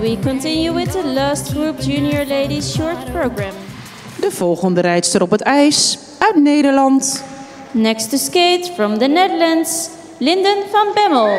We continue with the last group junior ladies short program. De volgende rijdster op het ijs uit Nederland. Next to skate from the Netherlands, Linden van Bemmel.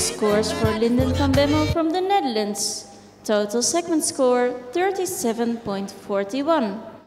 scores for Linden van Bemmel from the Netherlands. Total segment score 37.41.